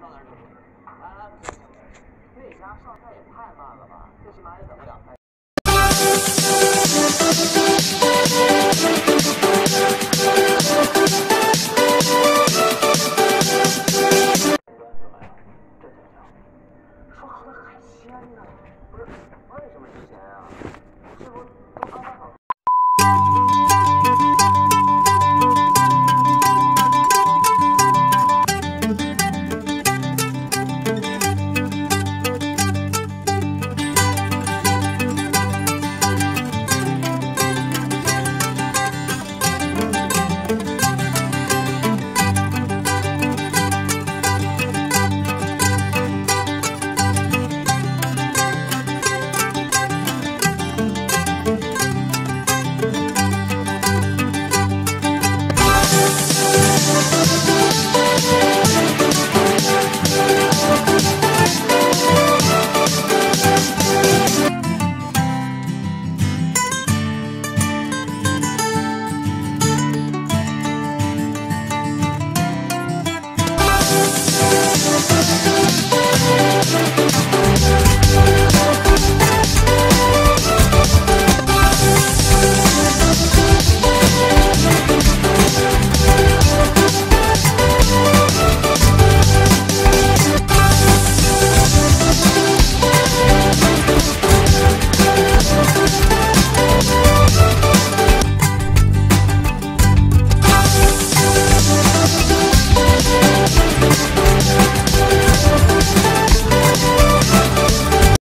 那家上菜也太慢了吧，最起码也等个两三。说好的海鲜呢？不是，为什么提前啊？Thank you.